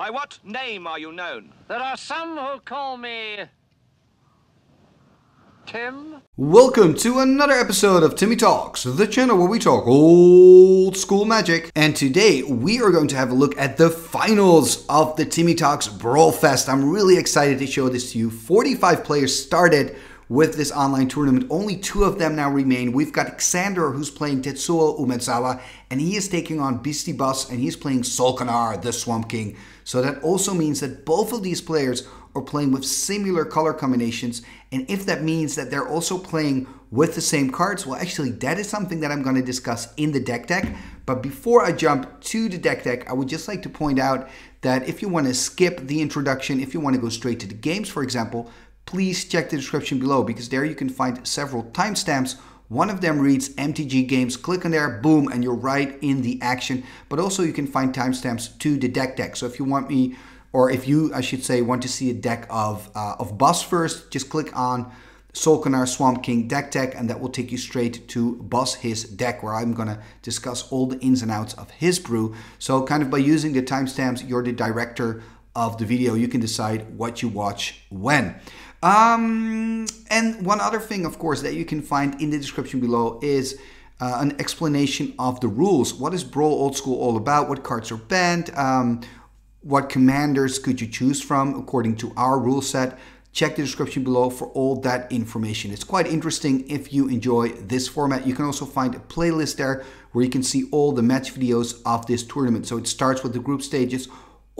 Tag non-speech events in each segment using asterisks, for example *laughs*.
By what name are you known? There are some who call me. Tim? Welcome to another episode of Timmy Talks, the channel where we talk old school magic. And today we are going to have a look at the finals of the Timmy Talks Brawl Fest. I'm really excited to show this to you. 45 players started with this online tournament. Only two of them now remain. We've got Xander, who's playing Tetsuo Umezawa, and he is taking on Beastie Bus, and he's playing Solkanar, the Swamp King. So that also means that both of these players are playing with similar color combinations. And if that means that they're also playing with the same cards, well, actually, that is something that I'm going to discuss in the deck tech. But before I jump to the deck tech, I would just like to point out that if you want to skip the introduction, if you want to go straight to the games, for example, please check the description below because there you can find several timestamps. One of them reads MTG Games. Click on there, boom, and you're right in the action. But also you can find timestamps to the deck tech. So if you want me, or if you, I should say, want to see a deck of uh, of Bas first, just click on Solkanar Swamp King deck tech, and that will take you straight to Bas his deck, where I'm gonna discuss all the ins and outs of his brew. So kind of by using the timestamps, you're the director of the video. You can decide what you watch when. Um, and one other thing, of course, that you can find in the description below is uh, an explanation of the rules. What is Brawl Old School all about? What cards are banned? Um, what commanders could you choose from according to our rule set? Check the description below for all that information. It's quite interesting if you enjoy this format. You can also find a playlist there where you can see all the match videos of this tournament. So it starts with the group stages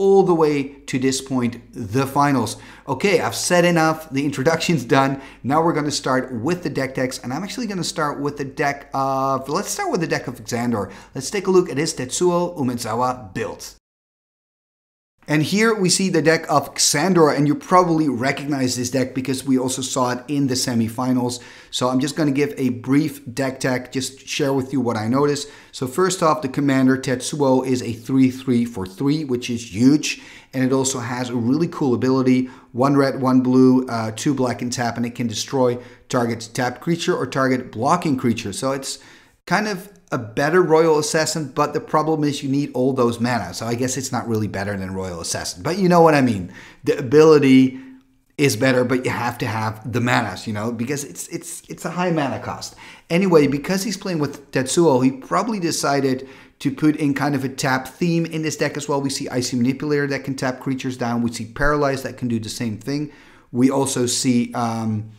all the way to this point, the finals. Okay, I've said enough. The introduction's done. Now we're going to start with the deck techs, and I'm actually going to start with the deck of. Let's start with the deck of Xandor. Let's take a look at his Tetsuo Umezawa build. And here we see the deck of Xandor, and you probably recognize this deck because we also saw it in the semifinals. So I'm just going to give a brief deck tech, just share with you what I noticed. So first off, the commander Tetsuo is a 3-3 for 3, which is huge. And it also has a really cool ability, one red, one blue, uh, two black and tap, and it can destroy target tapped creature or target blocking creature. So it's kind of a better Royal Assassin, but the problem is you need all those mana. So I guess it's not really better than Royal Assassin. But you know what I mean. The ability is better, but you have to have the manas, you know, because it's it's it's a high mana cost. Anyway, because he's playing with Tetsuo, he probably decided to put in kind of a tap theme in this deck as well. We see Icy Manipulator that can tap creatures down. We see Paralyze that can do the same thing. We also see um,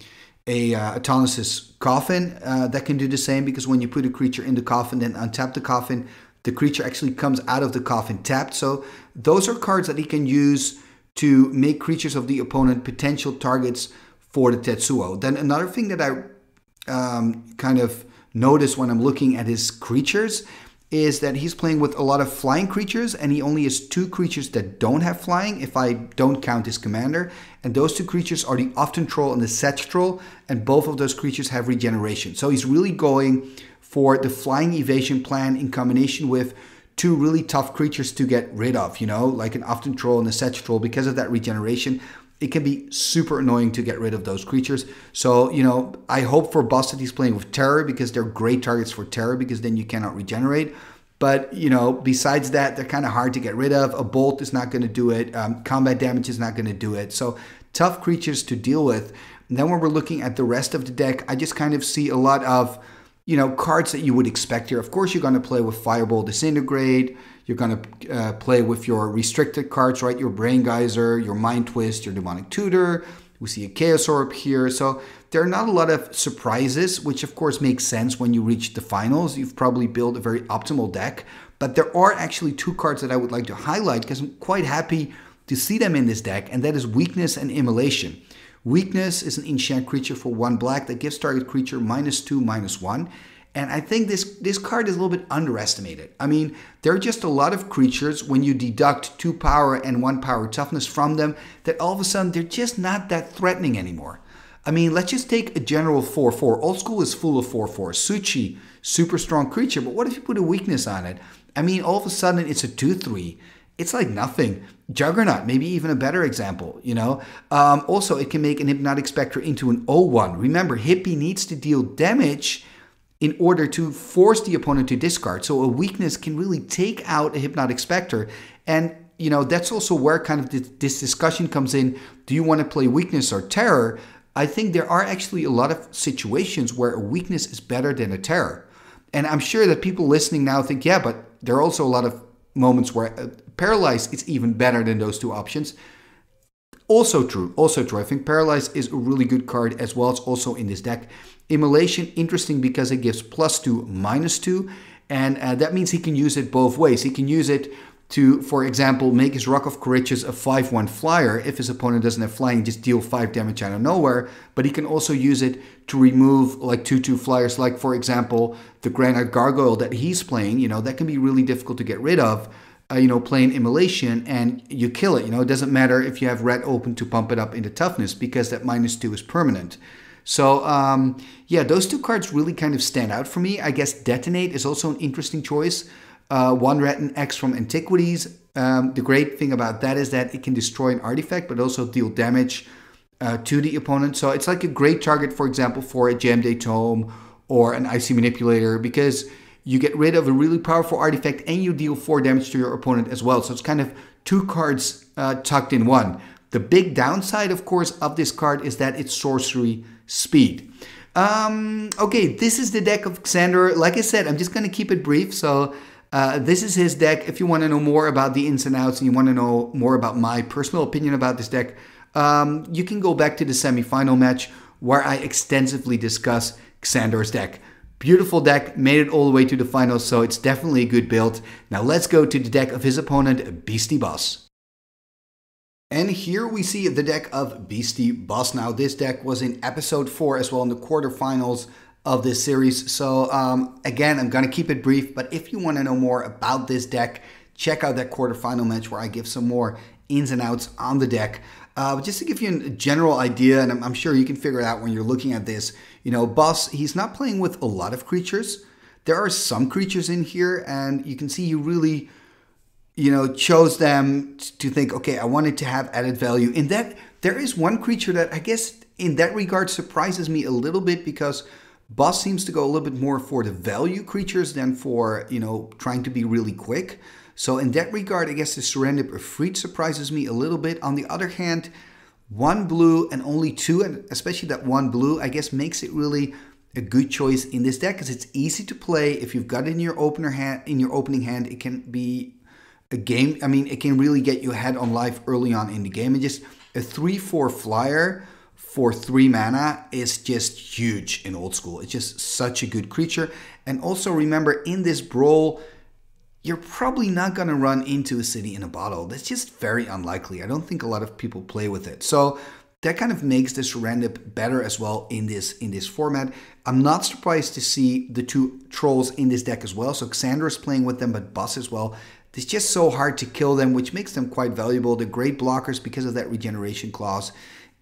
a uh, Tawnos's Coffin uh, that can do the same because when you put a creature in the coffin, then untap the coffin, the creature actually comes out of the coffin tapped. So those are cards that he can use to make creatures of the opponent potential targets for the Tetsuo. Then another thing that I um, kind of notice when I'm looking at his creatures is that he's playing with a lot of flying creatures and he only has two creatures that don't have flying if I don't count his commander. And those two creatures are the Uthden Troll and the Sedge Troll, and both of those creatures have regeneration. So he's really going for the flying evasion plan in combination with two really tough creatures to get rid of, you know, like an Uthden Troll and a Sedge Troll because of that regeneration it can be super annoying to get rid of those creatures. So, you know, I hope for Bas that he's playing with Terror because they're great targets for Terror because then you cannot regenerate. But, you know, besides that, they're kind of hard to get rid of. A Bolt is not going to do it. Um, combat damage is not going to do it. So, tough creatures to deal with. And then when we're looking at the rest of the deck, I just kind of see a lot of, you know, cards that you would expect here. Of course, you're going to play with Fireball Disintegrate. You're going to uh, play with your restricted cards, right? Your Brain Geyser, your Mind Twist, your Demonic Tutor. We see a Chaos Orb here. So there are not a lot of surprises, which of course makes sense when you reach the finals. You've probably built a very optimal deck. But there are actually two cards that I would like to highlight because I'm quite happy to see them in this deck, and that is Weakness and Immolation. Weakness is an enchant creature for one black that gives target creature minus two, minus one. And I think this, this card is a little bit underestimated. I mean, there are just a lot of creatures when you deduct two power and one power toughness from them that all of a sudden they're just not that threatening anymore. I mean, let's just take a general 4 4. Old school is full of 4 4. Su-Chi, super strong creature, but what if you put a weakness on it? I mean, all of a sudden it's a 2 3. It's like nothing. Juggernaut, maybe even a better example, you know? Um, also, it can make an Hypnotic Spectre into an 0 1. Remember, Hippie needs to deal damage in order to force the opponent to discard. So a weakness can really take out a Hypnotic Spectre. And you know, that's also where kind of this, discussion comes in. Do you want to play weakness or terror? I think there are actually a lot of situations where a weakness is better than a terror. And I'm sure that people listening now think, yeah, but there are also a lot of moments where uh, paralyze is even better than those two options. Also true, also true. I think Paralyze is a really good card as well. It's also in this deck. Immolation, interesting because it gives plus two, minus two. And uh, that means he can use it both ways. He can use it to, for example, make his Roc of Kher Ridges a 5-1 flyer. If his opponent doesn't have flying, just deal 5 damage out of nowhere. But he can also use it to remove like 2-2 flyers, like for example, the Granite Gargoyle that he's playing. You know, that can be really difficult to get rid of. Uh, you know, playing immolation and you kill it. You know, it doesn't matter if you have red open to pump it up into toughness because that minus two is permanent. So um, yeah, those two cards really kind of stand out for me. I guess Detonate is also an interesting choice. Uh, one red and X from Antiquities. Um, the great thing about that is that it can destroy an artifact, but also deal damage uh, to the opponent. So it's like a great target, for example, for a Jayemdae Tome or an Icy Manipulator, because you get rid of a really powerful artifact and you deal 4 damage to your opponent as well. So it's kind of two cards uh, tucked in one. The big downside, of course, of this card is that it's sorcery speed. Um, okay, this is the deck of Xander. Like I said, I'm just going to keep it brief. So uh, this is his deck. If you want to know more about the ins and outs and you want to know more about my personal opinion about this deck, um, you can go back to the semifinal match where I extensively discuss Xander's deck. Beautiful deck, made it all the way to the finals, so it's definitely a good build. Now let's go to the deck of his opponent, Beastie Boss. And here we see the deck of Beastie Boss. Now this deck was in episode 4 as well in the quarterfinals of this series. So um, again, I'm going to keep it brief, but if you want to know more about this deck, check out that quarterfinal match where I give some more ins and outs on the deck. Uh, just to give you a general idea, and I'm, I'm, sure you can figure it out when you're looking at this, you know, Bas, he's not playing with a lot of creatures. There are some creatures in here, and you can see he really, you know, chose them to think, okay, I wanted to have added value. In that, there is one creature that I guess in that regard surprises me a little bit because Bas seems to go a little bit more for the value creatures than for, you know, trying to be really quick. So in that regard, I guess the Serendib Efreet surprises me a little bit. On the other hand, one blue and only two, and especially that one blue, I guess makes it really a good choice in this deck because it's easy to play. If you've got it in your opener hand, in your opening hand, it can be a game. I mean, it can really get you ahead on life early on in the game. And just a three-four flyer for three mana is just huge in old school. It's just such a good creature. And also remember, in this brawl, you're probably not going to run into a city in a bottle. That's just very unlikely. I don't think a lot of people play with it. So that kind of makes this random better as well in this in this format. I'm not surprised to see the two trolls in this deck as well. So Xander is playing with them, but Bas as well. It's just so hard to kill them, which makes them quite valuable. They're great blockers because of that regeneration clause.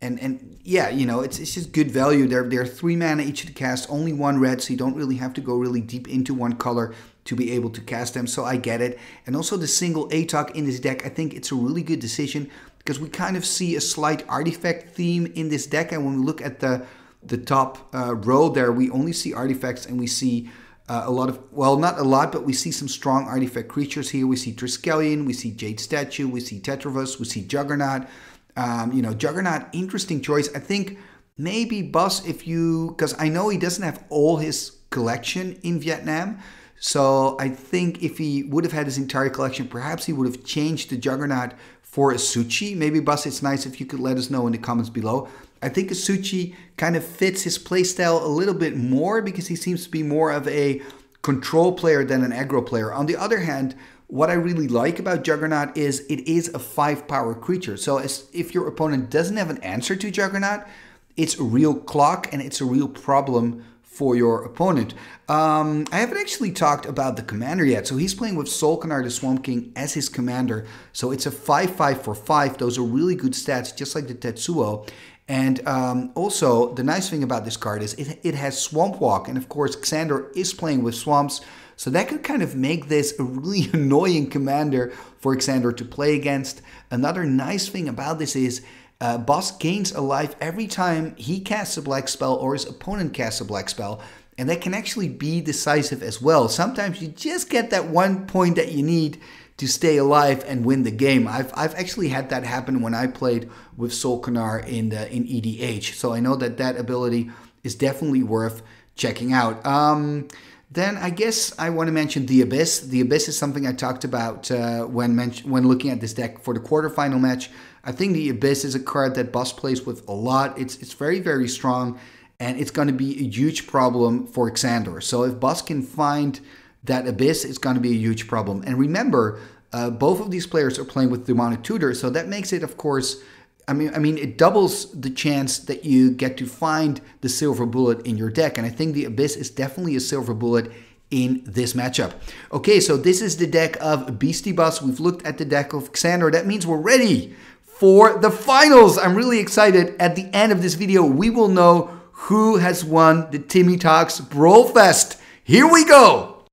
And and yeah, you know, it's it's just good value. They're they're three mana each to cast, only one red, so you don't really have to go really deep into one color to be able to cast them, so I get it. And also the single Atog in this deck, I think it's a really good decision because we kind of see a slight artifact theme in this deck. And when we look at the the top uh, row there, we only see artifacts and we see uh, a lot of, well, not a lot, but we see some strong artifact creatures here. We see Triskelion, we see Jade Statue, we see Tetravus, we see Juggernaut. Um, you know, Juggernaut, interesting choice. I think maybe Bas, if you, because I know he doesn't have all his collection in Vietnam. So I think if he would have had his entire collection, perhaps he would have changed the Juggernaut for a Su-Chi. Maybe Bas, it's nice if you could let us know in the comments below. I think a Su-Chi kind of fits his playstyle a little bit more because he seems to be more of a control player than an aggro player. On the other hand, what I really like about Juggernaut is it is a five power creature. So if your opponent doesn't have an answer to Juggernaut, it's a real clock and it's a real problem for your opponent. Um, I haven't actually talked about the commander yet. So he's playing with Solkanar the Swamp King as his commander. So it's a 5-5 for 5. Those are really good stats, just like the Tetsuo. And um, also, the nice thing about this card is it, it has Swamp Walk. And of course, Xander is playing with swamps. So that could kind of make this a really *laughs* annoying commander for Xander to play against. Another nice thing about this is uh, Bas gains a life every time he casts a black spell or his opponent casts a black spell. And that can actually be decisive as well. Sometimes you just get that one point that you need to stay alive and win the game. I've, I've actually had that happen when I played with Solkanar in the in EDH. So I know that that ability is definitely worth checking out. Um, then I guess I want to mention the Abyss. The Abyss is something I talked about uh, when when looking at this deck for the quarterfinal match. I think the Abyss is a card that Bas plays with a lot. It's it's very very strong, and it's going to be a huge problem for Xander. So if Bas can find that Abyss, it's going to be a huge problem. And remember, uh, both of these players are playing with Demonic Tutor, so that makes it, of course, I mean, I mean, it doubles the chance that you get to find the silver bullet in your deck, and I think the Abyss is definitely a silver bullet in this matchup. Okay, so this is the deck of Beastie Bus. We've looked at the deck of Xander. That means we're ready for the finals. I'm really excited. At the end of this video, we will know who has won the Timmy Talks Brawl Fest. Here we go.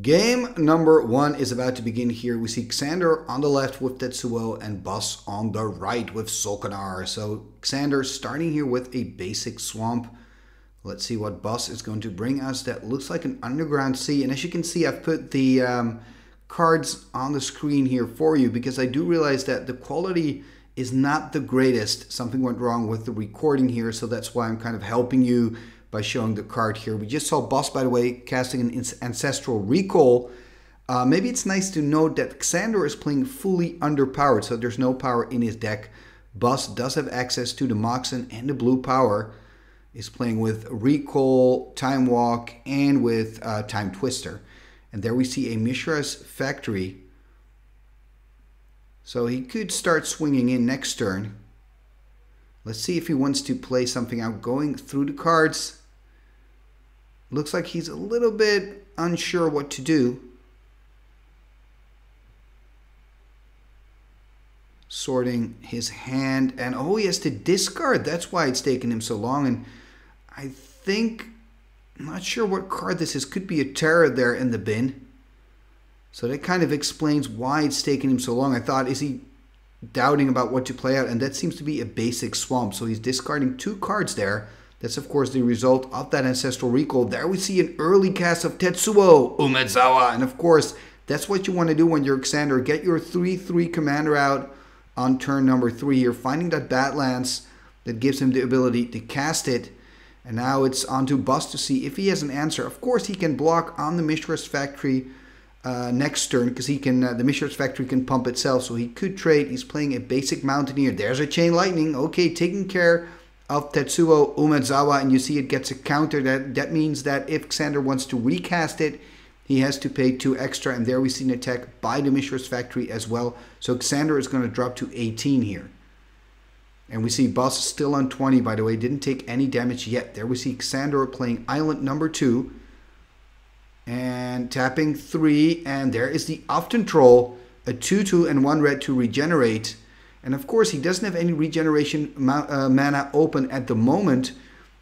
Game number one is about to begin here. We see Xander on the left with Tetsuo and Bas on the right with Solkanar. So Xander starting here with a basic swamp. Let's see what Bas is going to bring us. That looks like an underground sea. And as you can see, I've put the um, cards on the screen here for you because I do realize that the quality is not the greatest. Something went wrong with the recording here. So that's why I'm kind of helping you by showing the card here. We just saw Bas, by the way, casting an Ancestral Recall. Uh, maybe it's nice to note that Xander is playing fully underpowered, so there's no power in his deck. Bas does have access to the Moxen and the blue power. Is playing with Recall, Time Walk, and with uh, Time Twister. And there we see a Mishra's Factory. So he could start swinging in next turn. Let's see if he wants to play something out. Going through the cards, Looks like he's a little bit unsure what to do. Sorting his hand, and oh, he has to discard. That's why it's taken him so long. And I think, I'm not sure what card this is. Could be a Terror there in the bin. So that kind of explains why it's taken him so long. I thought, is he doubting about what to play out? And that seems to be a basic swamp. So he's discarding two cards there. That's of course the result of that ancestral recall. There we see an early cast of Tetsuo Umezawa. And of course, that's what you want to do when you're Xander. Get your 3-3 commander out on turn number 3 You're Finding that Badlands that gives him the ability to cast it. And now it's on to Bas to see if he has an answer. Of course, he can block on the Mishra's Factory uh, next turn because he can. Uh, the Mishra's Factory can pump itself, so he could trade. He's playing a basic Mountaineer. There's a Chain Lightning. Okay, taking care of Tetsuo Umezawa and you see it gets a counter, that, that means that if Xander wants to recast it, he has to pay two extra. And there we see an attack by the Mishra's Factory as well. So Xander is going to drop to 18 here. And we see Bas still on 20, by the way. Didn't take any damage yet. There we see Xandor playing Island number 2. And tapping 3. And there is the Uthden Troll. A 2-2 and 1 red to regenerate. And of course, he doesn't have any regeneration uh, mana open at the moment.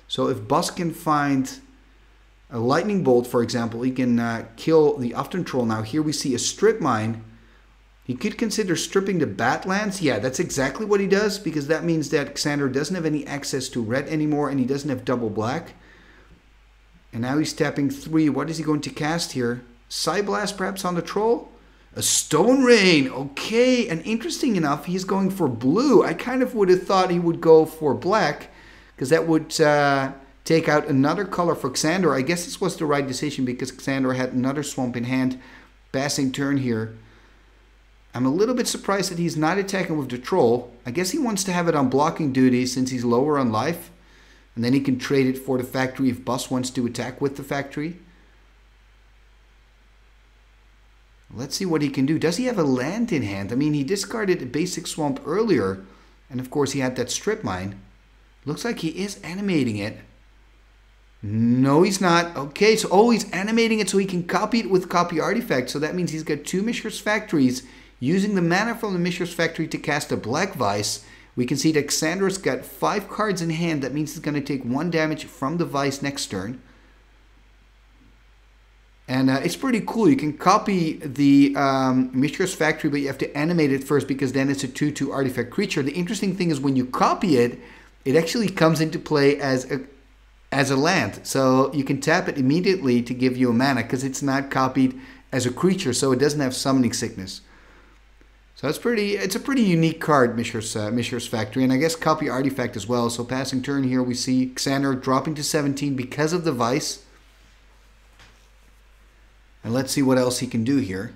So if Bas can find a lightning bolt, for example, he can uh, kill the Uthden Troll. Now here we see a strip mine. He could consider stripping the Badlands. Yeah, that's exactly what he does because that means that Xander doesn't have any access to red anymore and he doesn't have double black. And now he's tapping three. What is he going to cast here? Psyblast perhaps on the troll? A Stone Rain, okay. And interesting enough, he's going for blue. I kind of would have thought he would go for black because that would uh, take out another color for Xander. I guess this was the right decision because Xander had another swamp in hand. Passing turn here. I'm a little bit surprised that he's not attacking with the troll. I guess he wants to have it on blocking duty since he's lower on life. And then he can trade it for the factory if Bas wants to attack with the factory. Let's see what he can do. Does he have a land in hand? I mean, he discarded a basic swamp earlier. And of course, he had that strip mine. Looks like he is animating it. No, he's not. Okay, so oh, he's animating it so he can copy it with copy artifact. So that means he's got two Mishra's Factories using the mana from the Mishra's Factory to cast a Black Vice. We can see that Xander's got five cards in hand. That means he's going to take one damage from the Vice next turn. And uh, it's pretty cool. You can copy the um, Mishra's Factory, but you have to animate it first because then it's a 2-2 artifact creature. The interesting thing is when you copy it, it actually comes into play as a as a land. So you can tap it immediately to give you a mana because it's not copied as a creature, so it doesn't have summoning sickness. So it's pretty. It's a pretty unique card, Mishra's, uh, Mishra's Factory, and I guess copy artifact as well. So passing turn here, we see Xander dropping to 17 because of the Vice. And let's see what else he can do here.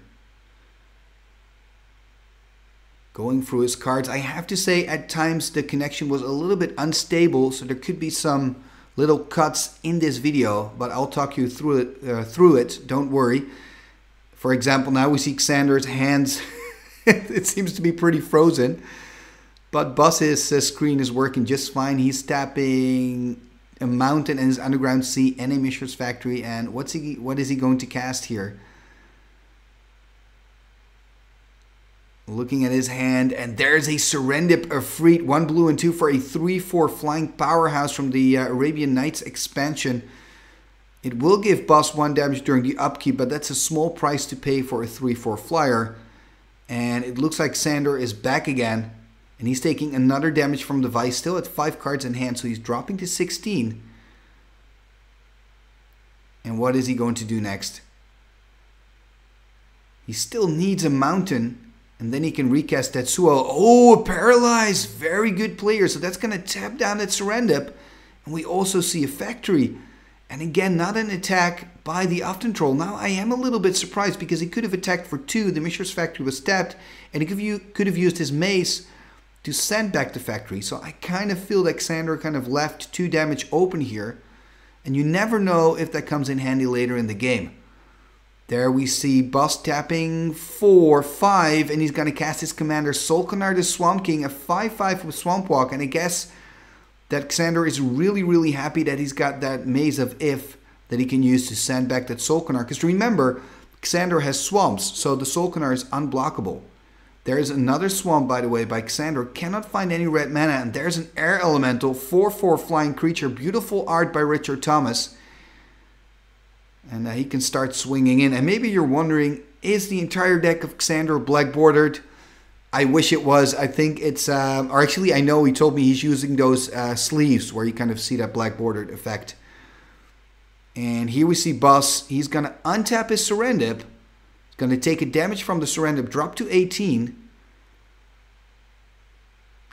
Going through his cards, I have to say at times the connection was a little bit unstable, so there could be some little cuts in this video, but I'll talk you through it. Uh, through it. Don't worry. For example, now we see Xander's hands. *laughs* *laughs* it seems to be pretty frozen, but Bas's uh, screen is working just fine. He's tapping a mountain and his underground sea and a Mishra's factory. And what's he? What is he going to cast here? Looking at his hand, and there's a Serendib Efreet, one blue and two for a 3-4 flying powerhouse from the uh, Arabian Nights expansion. It will give Bas one damage during the upkeep, but that's a small price to pay for a 3-4 flyer. And it looks like Xander is back again, and he's taking another damage from the Vice, still at 5 cards in hand, so he's dropping to 16. And what is he going to do next? He still needs a mountain and then he can recast Tetsuo. Oh, paralyzed. Very good player. So that's going to tap down that Serendib. And we also see a factory. And again, not an attack by the Uthden Troll. Now, I am a little bit surprised because he could have attacked for two. The Mishra's factory was tapped. And he could have used his mace to send back the factory. So I kind of feel that Xander kind of left two damage open here. And you never know if that comes in handy later in the game. There we see Bas tapping 4, 5, and he's going to cast his commander Solkanar the Swamp King, a 5-5 with Swamp Walk, and I guess that Xander is really, really happy that he's got that Maze of Ith that he can use to send back that Solkanar, because remember, Xander has swamps, so the Solkanar is unblockable. There's another swamp, by the way, by Xander. Cannot find any red mana, and there's an air elemental, 4-4 flying creature. Beautiful art by Richard Thomas and uh, he can start swinging in. And maybe you're wondering, is the entire deck of Xander black bordered? I wish it was. I think it's, um, or actually, I know he told me he's using those uh, sleeves where you kind of see that black bordered effect. And here we see Bas. He's going to untap his Serendib. He's going to take a damage from the Serendib, drop to 18.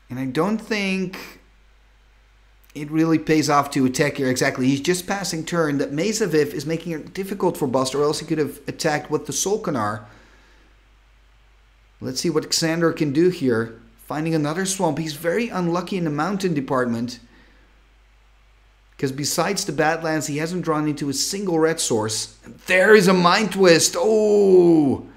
And I don't think it really pays off to attack here. Exactly. He's just passing turn. That Maze of Ith is making it difficult for Buster, or else he could have attacked with the Solkanar. Let's see what Xander can do here. Finding another swamp. He's very unlucky in the mountain department. Because besides the Badlands, he hasn't drawn into a single red source. There is a Mind Twist. Oh!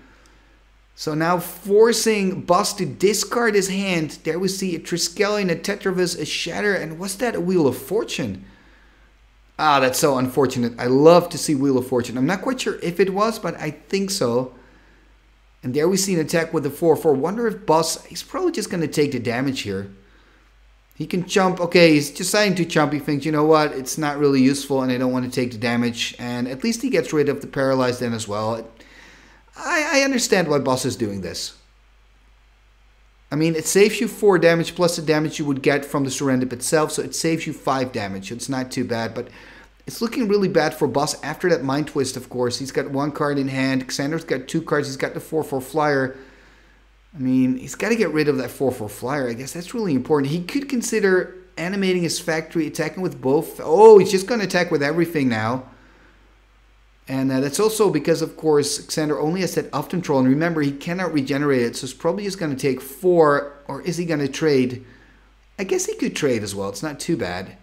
So now forcing Bas to discard his hand. There we see a Triskelion, a Tetravus, a Shatter, and what's that? A Wheel of Fortune. Ah, that's so unfortunate. I love to see Wheel of Fortune. I'm not quite sure if it was, but I think so. And there we see an attack with the 4-4. Wonder if Bas, he's probably just going to take the damage here. He can jump. Okay, he's deciding to jump. He thinks, you know what, it's not really useful and I don't want to take the damage. And at least he gets rid of the paralyzed then as well. I, I understand why Bas is doing this. I mean, it saves you 4 damage plus the damage you would get from the Serendib itself, so it saves you 5 damage. It's not too bad, but it's looking really bad for Bas after that Mind Twist, of course. He's got one card in hand. Xander's got two cards. He's got the 4-4 Flyer. I mean, he's got to get rid of that 4-4 Flyer. I guess that's really important. He could consider animating his factory, attacking with both. Oh, he's just going to attack with everything now. And uh, that's also because, of course, Xander only has that Uthden Troll. And remember, he cannot regenerate it. So it's probably just going to take four. Or is he going to trade? I guess he could trade as well. It's not too bad.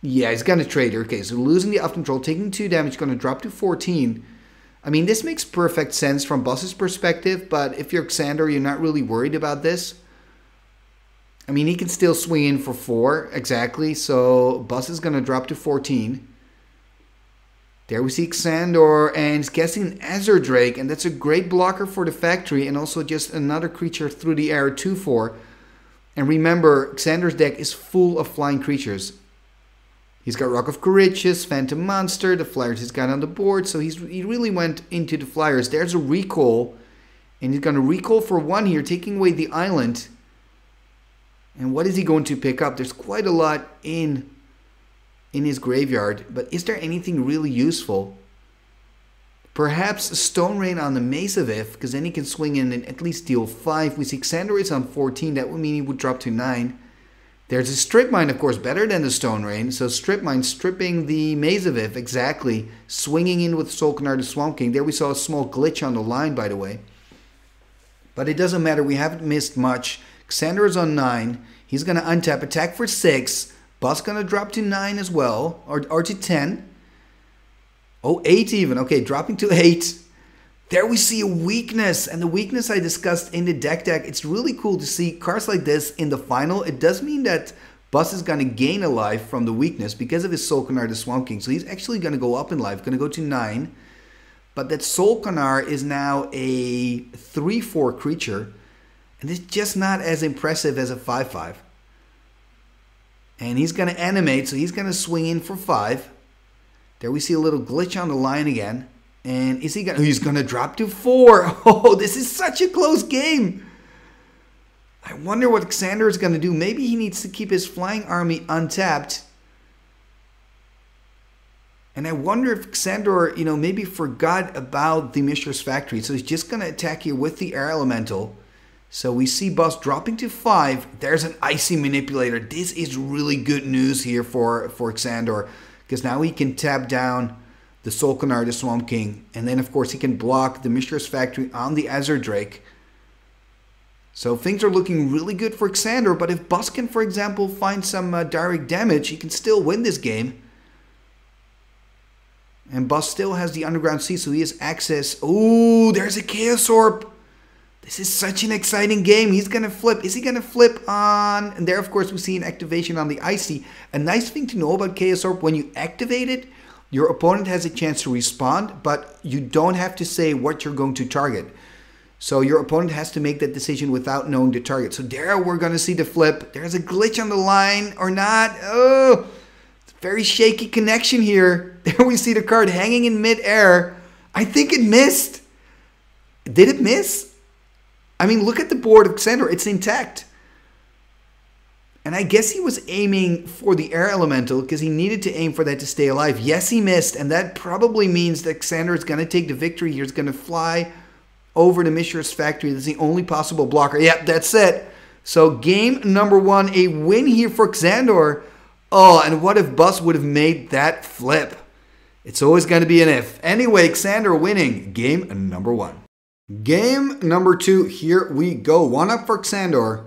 Yeah, he's going to trade. Okay, so losing the Uthden Troll, taking two damage, going to drop to 14. I mean, this makes perfect sense from Bas's perspective. But if you're Xander, you're not really worried about this. I mean, he can still swing in for four. Exactly. So Bas is going to drop to 14. There we see Xandor and he's casting Azure Drake, and that's a great blocker for the factory, and also just another creature through the air 2 4. And remember, Xander's deck is full of flying creatures. He's got Roc of Kher Ridges, Phantom Monster, the flyers he's got on the board, so he's he really went into the flyers. There's a recall, and he's going to recall for one here, taking away the island. And what is he going to pick up? There's quite a lot in in his graveyard, but is there anything really useful? Perhaps Stone Rain on the Maze of Ith, because then he can swing in and at least deal 5. We see Xander is on 14, that would mean he would drop to 9. There's a Strip Mine, of course, better than the Stone Rain. So Strip Mine stripping the Maze of Ith, exactly. Swinging in with Solkanar the Swamp King. There we saw a small glitch on the line, by the way. But it doesn't matter, we haven't missed much. Xander is on 9. He's going to untap, attack for 6. Bas going to drop to 9 as well, or, or to 10. Oh, eight even. Okay, dropping to eight. There we see a weakness, and the weakness I discussed in the deck tech. It's really cool to see cards like this in the final. It does mean that Bas is going to gain a life from the weakness because of his Solkanar the Swamp King. So he's actually going to go up in life, going to go to nine. But that Solkanar is now a 3-4 creature, and it's just not as impressive as a 5-5. And he's going to animate, so he's going to swing in for 5. There we see a little glitch on the line again. And is he gonna he's gonna drop to four? *laughs* Oh, this is such a close game. I wonder what Xander is gonna do. Maybe he needs to keep his flying army untapped. And I wonder if Xander, you know, maybe forgot about the Mishra's factory. So he's just gonna attack you with the air elemental. So we see Bas dropping to five. There's an icy manipulator. This is really good news here for, for Xander because now he can tap down the Solkanar, the Swamp King, and then of course he can block the Mishra's Factory on the Azure Drake. So things are looking really good for Xander, but if Buskin, for example, finds some uh, direct damage, he can still win this game. And Bas still has the Underground Sea, so he has access. Oh, there's a Chaos Orb. This is such an exciting game. He's going to flip. Is he going to flip on... And there, of course, we see an activation on the Icy. A nice thing to know about Chaos Orb, when you activate it, your opponent has a chance to respond, but you don't have to say what you're going to target. So your opponent has to make that decision without knowing the target. So there we're going to see the flip. There's a glitch on the line or not. Oh, very shaky connection here. *laughs* There we see the card hanging in midair. I think it missed. Did it miss? I mean, look at the board of Xander. It's intact. And I guess he was aiming for the air elemental because he needed to aim for that to stay alive. Yes, he missed, and that probably means that Xander is going to take the victory. He's going to fly over to Mishra's factory. That's the only possible blocker. Yep, that's it. So game number one, a win here for Xander. Oh, and what if Bas would have made that flip? It's always going to be an if. Anyway, Xander winning game number one. Game number two, here we go. One up for Xander.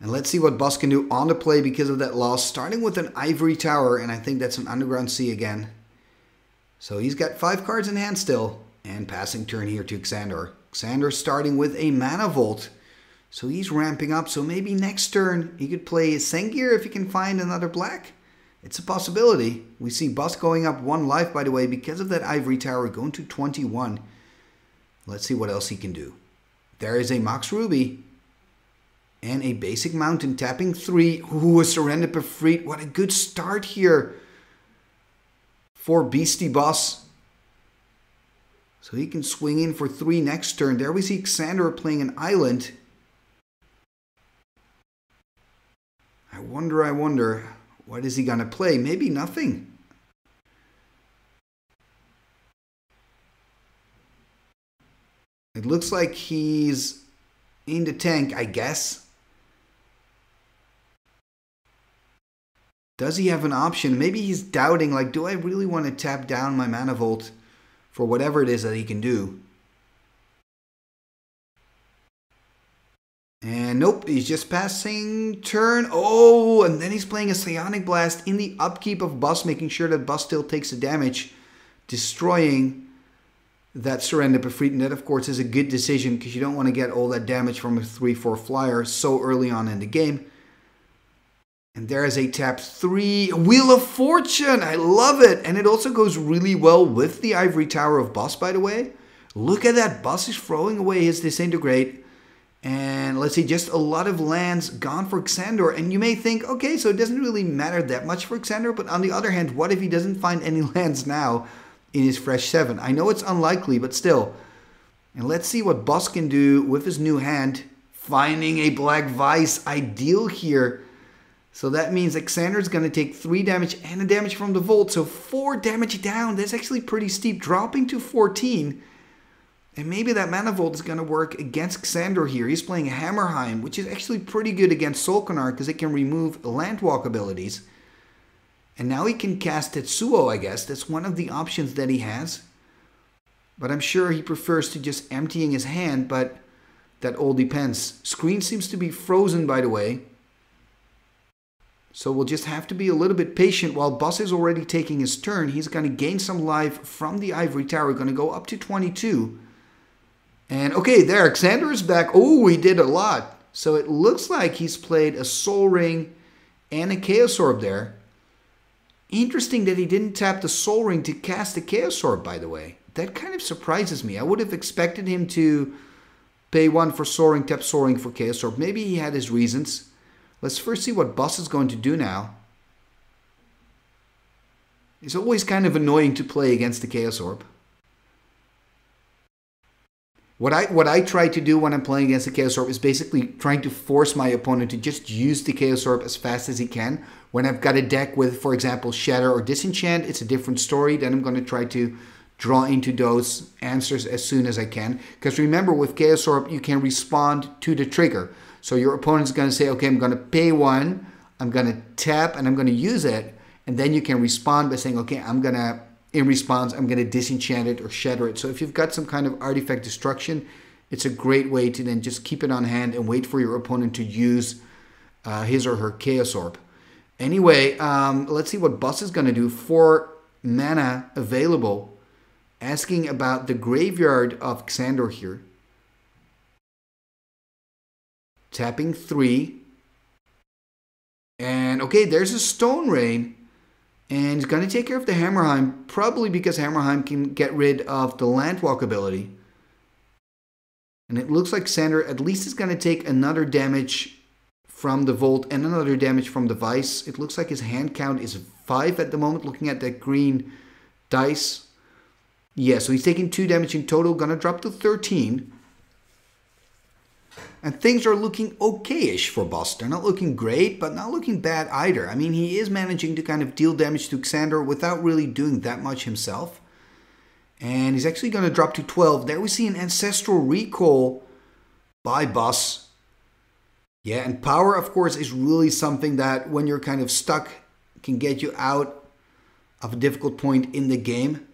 And let's see what Bas can do on the play because of that loss. Starting with an Ivory Tower, and I think that's an Underground Sea again. So he's got five cards in hand still. And passing turn here to Xander. Xander starting with a Mana Vault. So he's ramping up. So maybe next turn he could play Sengir if he can find another black. It's a possibility. We see Bas going up one life, by the way, because of that Ivory Tower going to 21. Let's see what else he can do. There is a Mox Ruby and a basic mountain tapping three. Ooh, a Serendib Efreet. What a good start here for Beastie Boss. So he can swing in for three next turn. There we see Xander playing an island. I wonder, I wonder, what is he going to play? Maybe nothing. It looks like he's in the tank, I guess. Does he have an option? Maybe he's doubting, like, do I really want to tap down my mana vault for whatever it is that he can do? And nope, he's just passing turn. Oh, and then he's playing a Psionic Blast in the upkeep of Bas, making sure that Bas still takes the damage, destroying that Serendib Efreet. And that, of course, is a good decision because you don't want to get all that damage from a 3-4 flyer so early on in the game. And there is a tap 3 Wheel of Fortune. I love it. And it also goes really well with the Ivory Tower of Bas, by the way. Look at that. Bas is throwing away his Disintegrate. And let's see, just a lot of lands gone for Xander. And you may think, okay, so it doesn't really matter that much for Xander. But on the other hand, what if he doesn't find any *laughs* lands now? in his fresh seven. I know it's unlikely, but still. And let's see what Bas can do with his new hand. Finding a Black Vice, ideal here. So that means Xander is going to take 3 damage and a damage from the Vault. So 4 damage down. That's actually pretty steep. Dropping to 14. And maybe that Mana Vault is going to work against Xander here. He's playing Hammerheim, which is actually pretty good against Solkanar because it can remove Landwalk abilities. And now he can cast Tetsuo, I guess. That's one of the options that he has. But I'm sure he prefers to just emptying his hand, but that all depends. Screen seems to be frozen, by the way. So we'll just have to be a little bit patient while Bas is already taking his turn. He's going to gain some life from the Ivory Tower. Going to go up to 22. And okay, there, Xander is back. Oh, he did a lot. So it looks like he's played a Sol Ring and a Chaos Orb there. Interesting that he didn't tap the Sol Ring to cast the Chaos Orb, by the way. That kind of surprises me. I would have expected him to pay one for Sol Ring, tap Sol Ring for Chaos Orb. Maybe he had his reasons. Let's first see what Bas is going to do now. It's always kind of annoying to play against the Chaos Orb. What I what I try to do when I'm playing against the Chaos Orb is basically trying to force my opponent to just use the Chaos Orb as fast as he can. When I've got a deck with, for example, Shatter or Disenchant, it's a different story. Then I'm going to try to draw into those answers as soon as I can. Because remember, with Chaos Orb, you can respond to the trigger. So your opponent's going to say, okay, I'm going to pay one, I'm going to tap, and I'm going to use it. And then you can respond by saying, okay, I'm going to, in response, I'm going to disenchant it or shatter it. So if you've got some kind of artifact destruction, it's a great way to then just keep it on hand and wait for your opponent to use uh, his or her Chaos Orb. Anyway, um, let's see what Bas is going to do. Four mana available. Asking about the graveyard of Xander here. Tapping three. And okay, there's a Stone Rain. And he's going to take care of the Hammerheim, probably because Hammerheim can get rid of the Landwalk ability. And it looks like Xander at least is going to take another damage from the Vault and another damage from the Vice. It looks like his hand count is 5 at the moment, looking at that green dice. Yeah, so he's taking 2 damage in total, going to drop to 13 and things are looking okayish for Bas. They're not looking great, but not looking bad either. I mean, he is managing to kind of deal damage to Xander without really doing that much himself. And he's actually going to drop to 12. There we see an Ancestral Recall by Bas. Yeah, and power, of course, is really something that when you're kind of stuck can get you out of a difficult point in the game.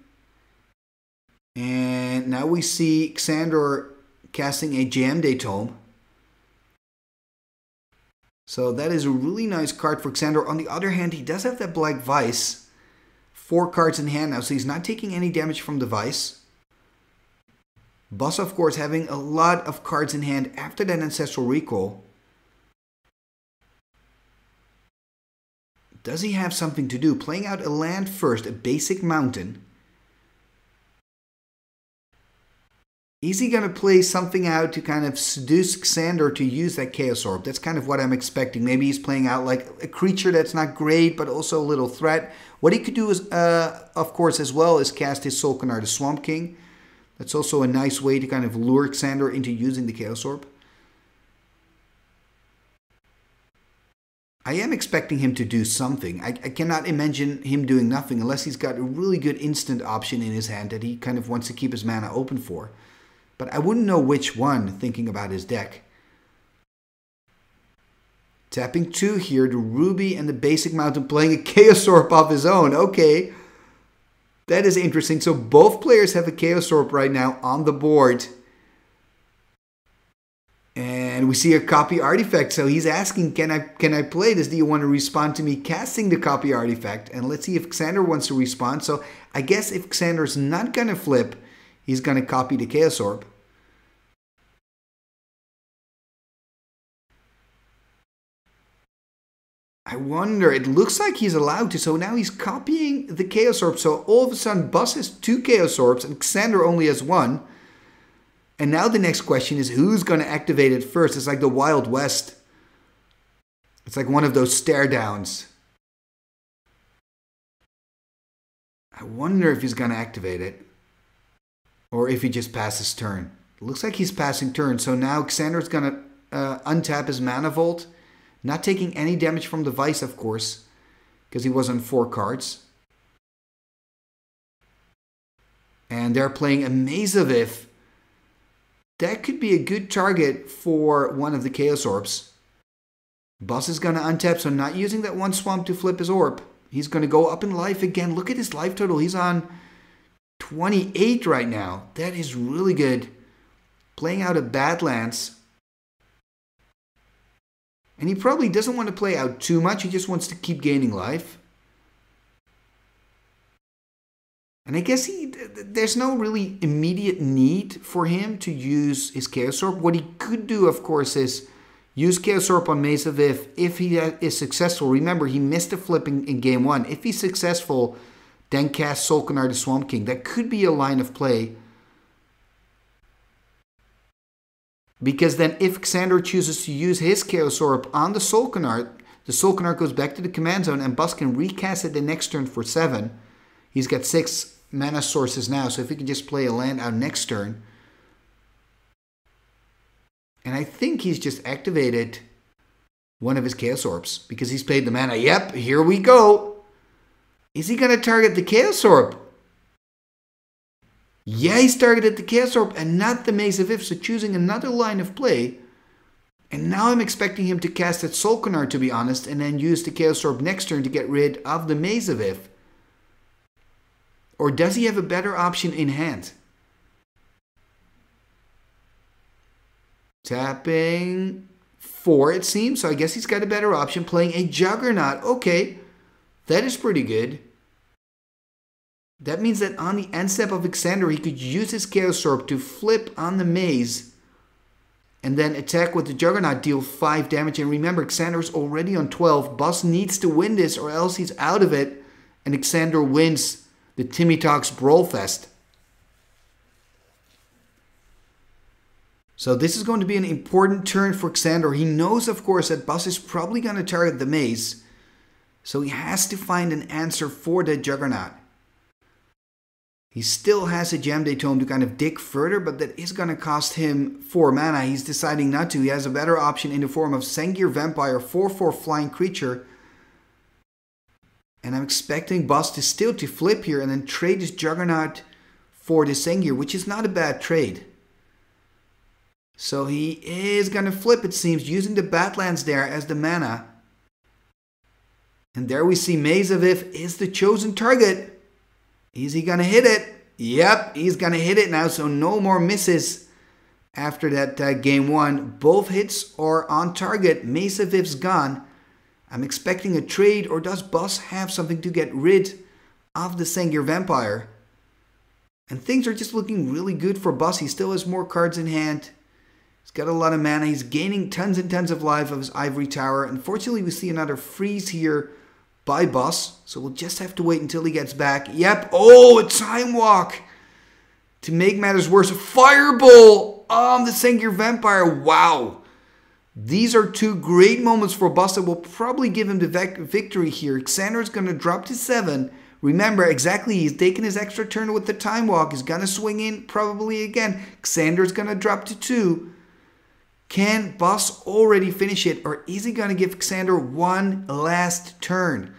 And now we see Xander casting a Jayemdae Tome. So that is a really nice card for Xander. On the other hand, he does have that Black Vice. Four cards in hand now, so he's not taking any damage from the Vice. Bas, of course, having a lot of cards in hand after that Ancestral Recall. Does he have something to do? Playing out a land first, a basic mountain. Is he going to play something out to kind of seduce Xander to use that Chaos Orb? That's kind of what I'm expecting. Maybe he's playing out like a creature that's not great, but also a little threat. What he could do is, uh, of course, as well, is cast his Solkanar, the Swamp King. That's also a nice way to kind of lure Xander into using the Chaos Orb. I am expecting him to do something. I, I, cannot imagine him doing nothing unless he's got a really good instant option in his hand that he kind of wants to keep his mana open for but I wouldn't know which one thinking about his deck. Tapping two here, the Ruby and the Basic Mountain playing a Chaos Orb of his own. Okay, that is interesting. So both players have a Chaos Orb right now on the board. And we see a copy artifact. So he's asking, can I can I play this? Do you want to respond to me casting the copy artifact? And let's see if Xander wants to respond. So I guess if Xander's not going to flip, he's going to copy the Chaos Orb. I wonder, it looks like he's allowed to, so now he's copying the Chaos Orb. So all of a sudden, Bas has two Chaos Orbs and Xander only has one. And now the next question is who's going to activate it first? It's like the Wild West. It's like one of those stare downs. I wonder if he's going to activate it or if he just passes turn. Looks like he's passing turn. So now Xander's going to uh, untap his Mana Vault. Not taking any damage from the Vice, of course, because he was on four cards. And they're playing a Maze of Ith. That could be a good target for one of the Chaos Orbs. Bas is going to untap, so not using that one swamp to flip his orb. He's going to go up in life again. Look at his life total. He's on 28 right now. That is really good. Playing out of Badlands. And he probably doesn't want to play out too much. He just wants to keep gaining life. And I guess he there's no really immediate need for him to use his Chaos Orb. What he could do, of course, is use Chaos Orb on of Ith. If he is successful, remember he missed a flipping in game one. If he's successful, then cast Sol'kanar the Swampking. That could be a line of play. Because then if Xander chooses to use his Chaos Orb on the Sol'kanar, the Sol'kanar goes back to the command zone and Bas can recast it the next turn for 7. He's got 6 mana sources now, so if he can just play a land out next turn. And I think he's just activated one of his Chaos Orbs because he's played the mana. Yep, here we go. Is he going to target the Chaos Orb? Yeah, he's targeted the Chaos Orb and not the Maze of Ith, so choosing another line of play. And now I'm expecting him to cast that Sol'kanar, to be honest, and then use the Chaos Orb next turn to get rid of the Maze of Ith. Or does he have a better option in hand? Tapping four, it seems. So I guess he's got a better option. Playing a Juggernaut. Okay, that is pretty good. That means that on the end step of Xander, he could use his Chaos Orb to flip on the maze and then attack with the Juggernaut, deal 5 damage. And remember, Xander's already on 12. Bas needs to win this or else he's out of it. And Xander wins the Timmy Talks Brawl Fest. So this is going to be an important turn for Xander. He knows, of course, that Bas is probably going to target the maze. So he has to find an answer for the Juggernaut. He still has a Jayemdae Tome to kind of dig further, but that is going to cost him 4 mana. He's deciding not to. He has a better option in the form of Sengir Vampire, 4-4 flying creature and I'm expecting Bas to still to flip here and then trade this Juggernaut for the Sengir, which is not a bad trade. So he is going to flip, it seems, using the Badlands there as the mana. And there we see Maze of Ith is the chosen target. Is he going to hit it? Yep, he's going to hit it now, so no more misses after that uh, game one. Both hits are on target. Maze of Ith's gone. I'm expecting a trade, or does Bas have something to get rid of the Sengir Vampire? And things are just looking really good for Bas. He still has more cards in hand. He's got a lot of mana. He's gaining tons and tons of life of his Ivory Tower. Unfortunately, we see another freeze here by Bas, So we'll just have to wait until he gets back. Yep. Oh, a Time Walk. To make matters worse, a Fireball on the Sengir Vampire. Wow. These are two great moments for Bas that will probably give him the victory here. Xander's going to drop to 7. Remember, exactly, he's taking his extra turn with the Time Walk. He's going to swing in probably again. Xander's going to drop to 2. Can Bas already finish it, or is he going to give Xander one last turn?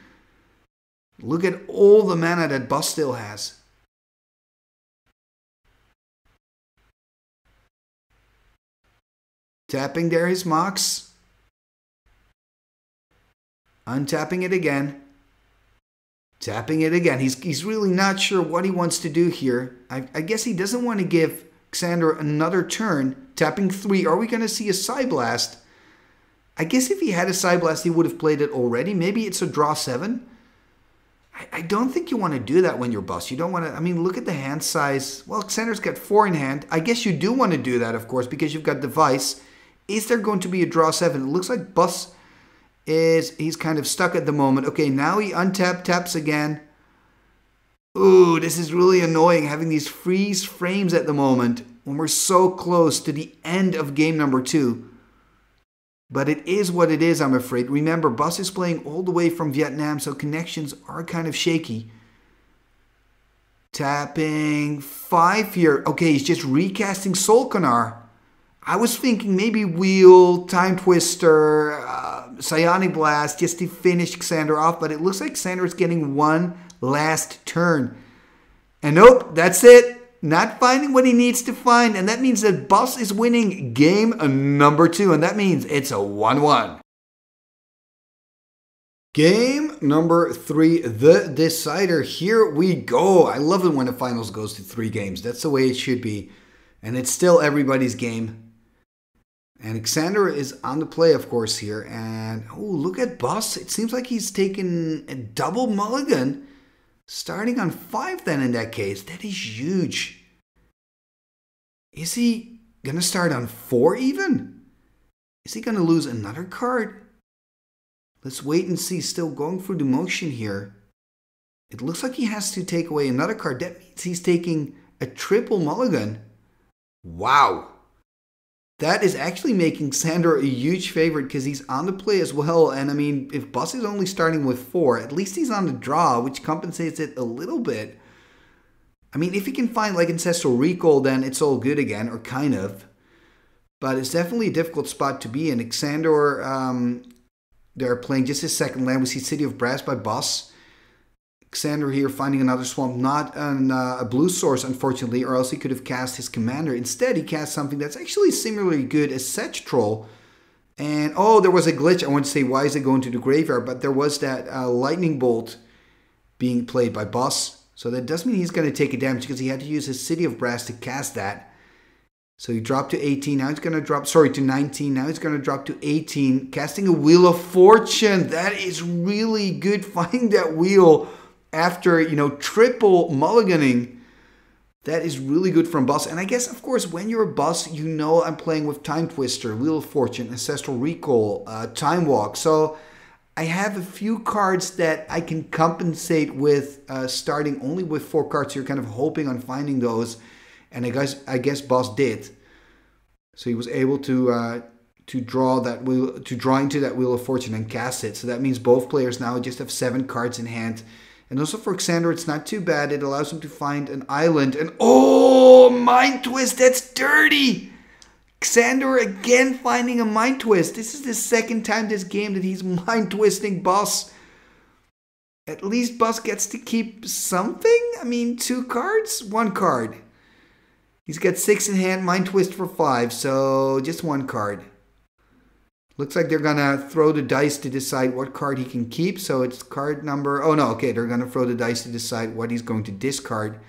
Look at all the mana that Bas still has. Tapping there his Mox. Untapping it again. Tapping it again. He's, he's really not sure what he wants to do here. I, I guess he doesn't want to give Xander another turn. Tapping three. Are we going to see a Psyblast? I guess if he had a Psyblast, he would have played it already. Maybe it's a draw seven. I, I don't think you want to do that when you're Bas. You don't want to. I mean, look at the hand size. Well, Xander's got four in hand. I guess you do want to do that, of course, because you've got Device is there going to be a draw seven? It looks like Bas is he's kind of stuck at the moment. Okay, now he untap taps again. Ooh, this is really annoying having these freeze frames at the moment when we're so close to the end of game number two. But it is what it is, I'm afraid. Remember, Bas is playing all the way from Vietnam, so connections are kind of shaky. Tapping five here. Okay, he's just recasting Sol'kanar. I was thinking maybe Wheel, Time Twister, uh, Psionic Blast just to finish Xander off, but it looks like Xander is getting one last turn. And nope, that's it. Not finding what he needs to find, and that means that Bas is winning game number two, and that means it's a 1 1. Game number three, the decider. Here we go. I love it when the finals goes to three games. That's the way it should be. And it's still everybody's game. And Xander is on the play, of course, here. And oh, look at Bas. It seems like he's taken a double mulligan. Starting on five, then, in that case. That is huge. Is he to start on four even? Is he to lose another card? Let's wait and see. Still going through the motion here. It looks like he has to take away another card. That means he's taking a triple mulligan. Wow. That is actually making Xander a huge favorite because he's on the play as well. And I mean, if Bas is only starting with four, at least he's on the draw, which compensates it a little bit. I mean, if he can find like Ancestral Recall, then it's all good again, or kind of. But it's definitely a difficult spot to be in. Xander um, they're playing just his second land. We see City of Brass by Bas. Xander here finding another swamp, not an, uh, a blue source, unfortunately, or else he could have cast his commander. Instead, he cast something that's actually similarly good as Sedge Troll. And oh, there was a glitch. I want to say, why is it going to the graveyard? But there was that uh, lightning bolt being played by Bas. So that does mean he's going to take a damage because he had to use his City of Brass to cast that. So he dropped to 18. Now he's going to drop, sorry, to 19. Now he's going to drop to 18. Casting a Wheel of Fortune. That is really good. *laughs* Finding that wheel after, you know, triple mulliganing. That is really good from Bas. And I guess, of course, when you're a Bas, you know I'm playing with Time Twister, Wheel of Fortune, Ancestral Recall, uh, Time Walk. So I have a few cards that I can compensate with uh, starting only with four cards. So you're kind of hoping on finding those and I guess I guess Bas did. So he was able to uh, to draw that wheel to draw into that wheel of fortune and cast it. So that means both players now just have seven cards in hand. And also for Xander, it's not too bad. It allows him to find an island. And oh, mind twist! That's dirty. Xander again finding a mind twist. This is the second time this game that he's *laughs* mind twisting Bas. At least Bas gets to keep something. I mean, two cards, one card. He's got six in hand, mind twist for five, so just one card. Looks like they're gonna throw the dice to decide what card he can keep. So it's card number. Oh no, okay, they're gonna throw the dice to decide what he's going to discard.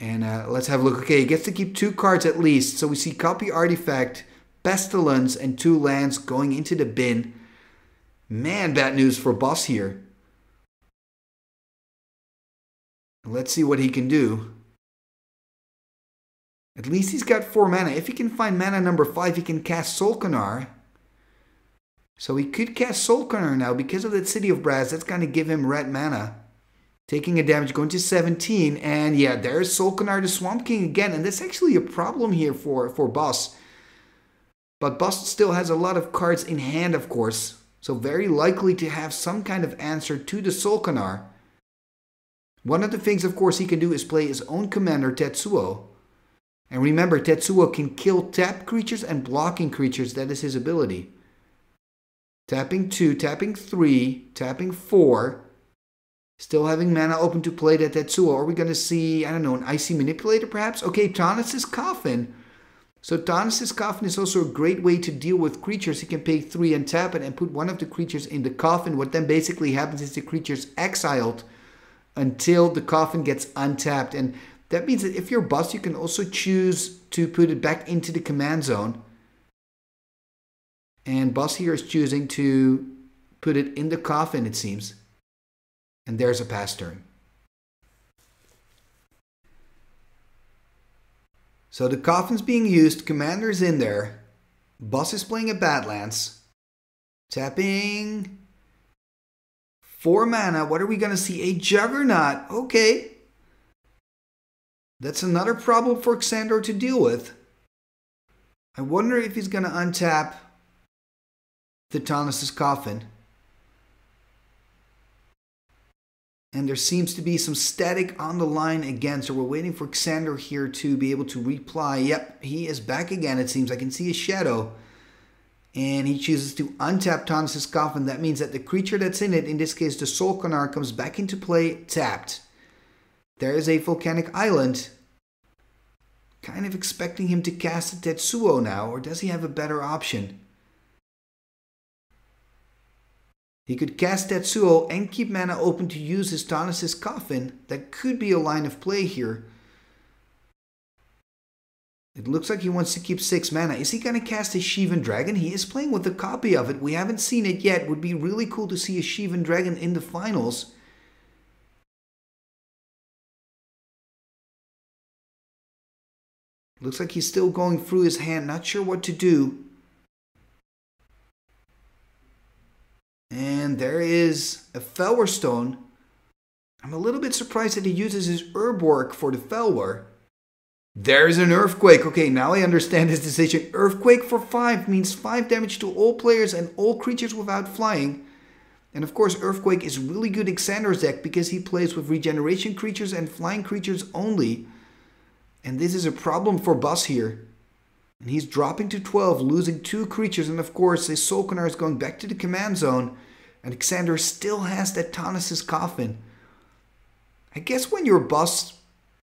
And uh, let's have a look. Okay, he gets to keep two cards at least. So we see copy artifact, pestilence, and two lands going into the bin. Man, bad news for Bas here. Let's see what he can do. At least he's got 4 mana. If he can find mana number 5, he can cast Sol'kanar. So he could cast Sol'kanar now because of that City of Brass. That's going to give him red mana. Taking a damage, going to 17. And yeah, there's Sol'kanar the Swampking again. And that's actually a problem here for, for Bas. But Bas still has a lot of cards in hand, of course. So very likely to have some kind of answer to the Soul Sol'kanar. One of the things, of course, he can do is play his own commander, Tetsuo. And remember, Tetsuo can kill tapped creatures and blocking creatures. That is his ability. Tapping 2, tapping 3, tapping 4. Still having mana open to play that Tetsuo. Are we going to see, I don't know, an Icy Manipulator perhaps? Okay, Tawnos's Coffin. So Tawnos's Coffin is also a great way to deal with creatures. He can pay 3 and tap it and put one of the creatures in the coffin. What then basically happens is the creature's exiled until the coffin gets untapped. And that means that if you're Bas, you can also choose to put it back into the command zone. And Bas here is choosing to put it in the coffin, it seems. And there's a pass turn. So the coffin's being used, commander's in there. Bas is playing a Badlands. Tapping. Four mana. What are we going to see? A Juggernaut. Okay. That's another problem for Xander to deal with. I wonder if he's going to untap the Tawnos's coffin. And there seems to be some static on the line again, so we're waiting for Xander here to be able to reply. Yep, he is back again, it seems. I can see a shadow. And he chooses to untap Tawnos's Coffin. That means that the creature that's in it, in this case the Sol'kanar, comes back into play tapped. There is a volcanic island. Kind of expecting him to cast a Tetsuo now, or does he have a better option? He could cast Tetsuo and keep mana open to use his Tawnos's Coffin. That could be a line of play here. It looks like he wants to keep 6 mana. Is he going to cast a Shivan Dragon? He is playing with a copy of it. We haven't seen it yet. Would be really cool to see a Shivan Dragon in the finals. Looks like he's still going through his hand, not sure what to do. And there is a Fellwar Stone. I'm a little bit surprised that he uses his Urborg for the Fellwar. There's an Earthquake. Okay, now I understand his decision. Earthquake for 5 means 5 damage to all players and all creatures without flying. And of course, Earthquake is really good in Xander's deck because he plays with regeneration creatures and flying creatures only. And this is a problem for Bas here. And he's dropping to 12, losing two creatures. And of course, his Sol'kanar is going back to the command zone. And Xander still has that Tawnos's Coffin. I guess when you're Bas,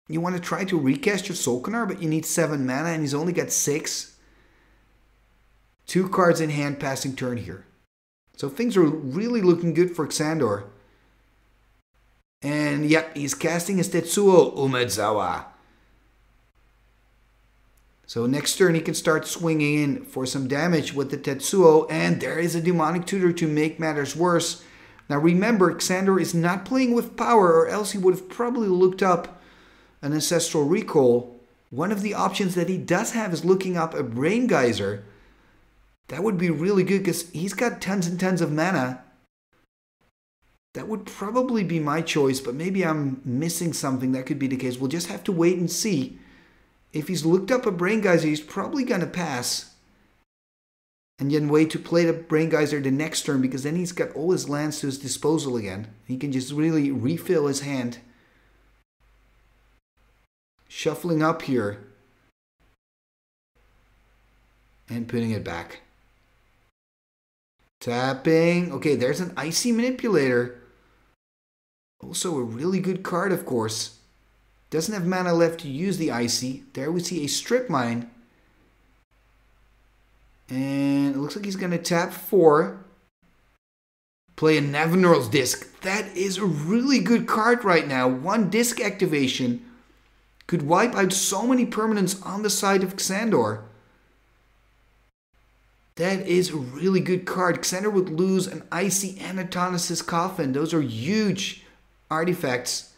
you want to try to recast your Sol'kanar, but you need 7 mana and he's only got 6. Two cards in hand passing turn here. So things are really looking good for Xandor. And yep, he's casting his Tetsuo Umezawa. So next turn he can start swinging in for some damage with the Tetsuo, and there is a Demonic Tutor to make matters worse. Now remember, Xander is not playing with power, or else he would have probably looked up an Ancestral Recall. One of the options that he does have is looking up a Brain Geyser. That would be really good because he's got tons and tons of mana. That would probably be my choice, but maybe I'm missing something. That could be the case. We'll just have to wait and see. If he's looked up a Brain Geyser, he's probably going to pass. And then wait to play the Brain Geyser the next turn because then he's got all his lands to his disposal again. He can just really refill his hand. Shuffling up here. And putting it back. Tapping. Okay, there's an Icy Manipulator. Also a really good card, of course. Doesn't have mana left to use the Icy. There we see a Strip Mine. And it looks like he's going to tap four. Play a Nevinyrral's Disc. That is a really good card right now. One disc activation could wipe out so many permanents on the side of Xandor. That is a really good card. Xander would lose an Icy and Coffin. Those are huge artifacts.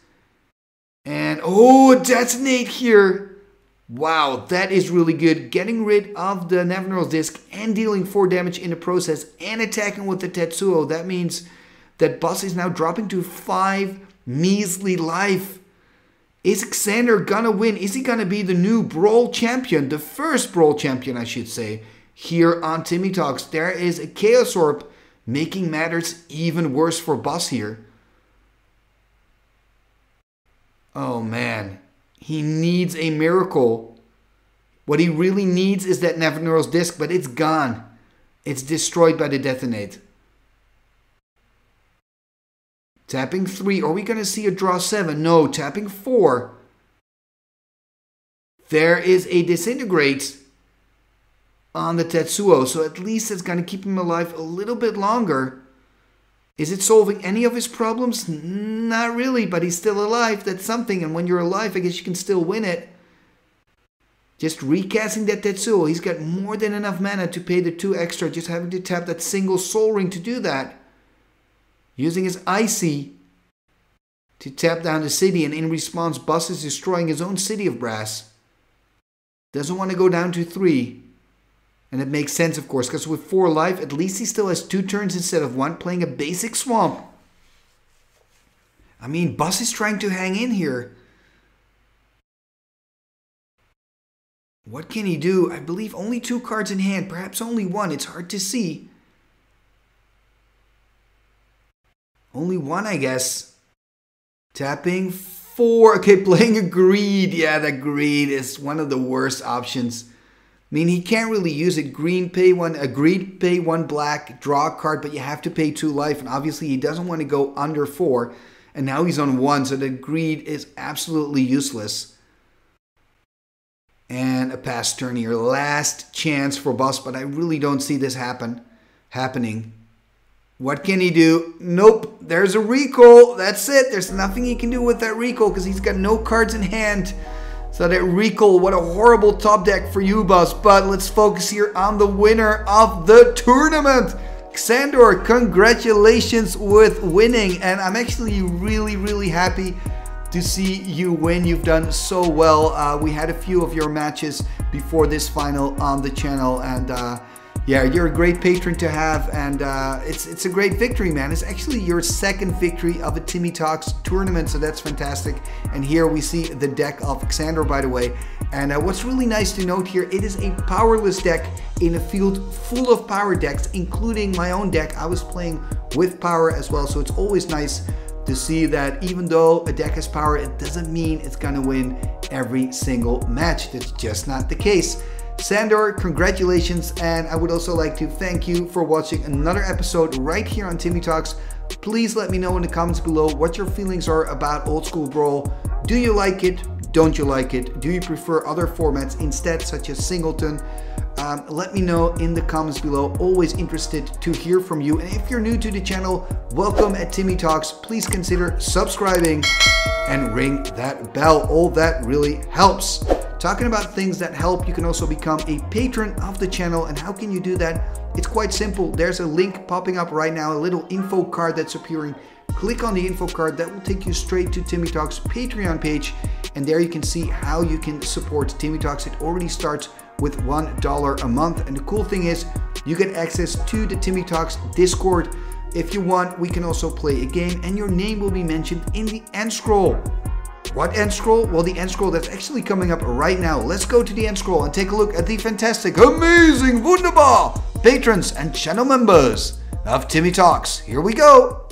And oh, detonate here. Wow, that is really good. Getting rid of the Nevinyrral's Disc and dealing 4 damage in the process and attacking with the Tetsuo. That means that Bas is now dropping to 5 measly life. Is Xander gonna win? Is he gonna be the new Brawl champion? The first Brawl champion, I should say, here on Timmy Talks. There is a Chaos Orb making matters even worse for Bas here. Oh man, he needs a miracle. What he really needs is that Nevinyrral's disc, but it's gone. It's destroyed by the detonate. Tapping three. Are we going to see a draw seven? No, tapping four. There is a disintegrate on the Tetsuo, so at least it's going to keep him alive a little bit longer. Is it solving any of his problems? Not really, but he's still alive. That's something. And when you're alive, I guess you can still win it. Just recasting that Tetsuo, he's got more than enough mana to pay the two extra, just having to tap that single Sol Ring to do that. Using his Icy to tap down the city, and in response, Bas is destroying his own city of brass. Doesn't want to go down to three. And it makes sense, of course, because with four life, at least he still has two turns instead of one, playing a basic swamp. I mean, Bas is trying to hang in here. What can he do? I believe only two cards in hand, perhaps only one. It's hard to see. Only one, I guess. Tapping four. Okay, *laughs* playing a greed. Yeah, that greed is one of the worst options mean, he can't really use a green pay one, a green pay one black, draw card, but you have to pay two life. And obviously, he doesn't want to go under four. And now he's on one, so the greed is absolutely useless. And a pass turn here. Last chance for Bas, but I really don't see this happen happening. What can he do? Nope. There's a recall. That's it. There's nothing he can do with that recall because he's got no cards in hand. So that recall, what a horrible top deck for you, Bas. But let's focus here on the winner of the tournament. Xandor, congratulations with winning. And I'm actually really, really happy to see you win. You've done so well. Uh, we had a few of your matches before this final on the channel. And uh, yeah, you're a great patron to have, and uh, it's it's a great victory, man. It's actually your second victory of a Timmy Talks tournament, so that's fantastic. And here we see the deck of Xander, by the way. And uh, what's really nice to note here, it is a powerless deck in a field full of power decks, including my own deck. I was playing with power as well, so it's always nice to see that even though a deck has power, it doesn't mean it's gonna win every single match. That's just not the case. Xander, congratulations, and I would also like to thank you for watching another episode right here on Timmy Talks. Please let me know in the comments below what your feelings are about Old School Brawl. Do you like it? Don't you like it? Do you prefer other formats instead, such as Singleton? Um, let me know in the comments below. Always interested to hear from you. And if you're new to the channel, welcome at Timmy Talks. Please consider subscribing and ring that bell. All that really helps. Talking about things that help, you can also become a patron of the channel. And how can you do that? It's quite simple. There's a link popping up right now, a little info card that's appearing. Click on the info card, that will take you straight to Timmy Talks Patreon page. And there you can see how you can support Timmy Talks. It already starts with $1 a month. And the cool thing is, you get access to the Timmy Talks Discord. If you want, we can also play a game and your name will be mentioned in the end scroll. What end scroll? Well, the end scroll that's actually coming up right now. Let's go to the end scroll and take a look at the fantastic, amazing, wunderbar patrons and channel members of Timmy Talks. Here we go.